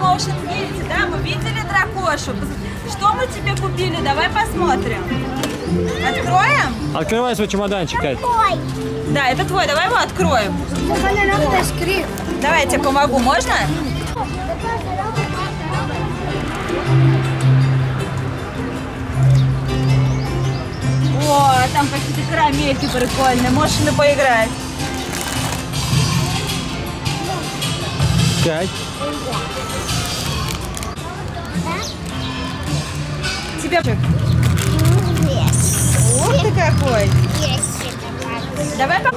Motion Beauty, да? Мы видели дракошу. Что мы тебе купили? Давай посмотрим. Откроем? Открывай свой чемоданчик, Кать. Да, это твой. Давай его откроем. Давай я тебе помогу. Можно? О, там какие-то карамельки прикольные. Можешь ими поиграть. Кать. Тебе... Yes. Ух ты какой! Yes. Давай по-